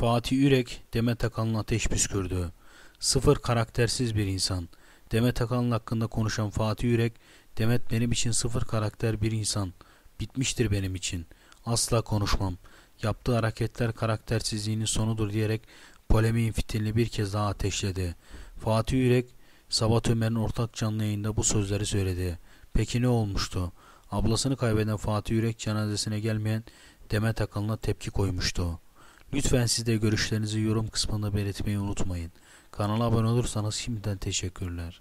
Fatih Ürek Demet Akalın ateş püskürdü. Sıfır karaktersiz bir insan. Demet Akalın hakkında konuşan Fatih Ürek, Demet benim için sıfır karakter bir insan. Bitmiştir benim için. Asla konuşmam. Yaptığı hareketler karaktersizliğinin sonudur diyerek polemiğin fitilini bir kez daha ateşledi. Fatih Ürek, Sabat Ömer'in ortak canlı yayında bu sözleri söyledi. Peki ne olmuştu? Ablasını kaybeden Fatih Yürek cenazesine gelmeyen Demet Akalın'a tepki koymuştu. Lütfen siz de görüşlerinizi yorum kısmında belirtmeyi unutmayın. Kanala abone olursanız şimdiden teşekkürler.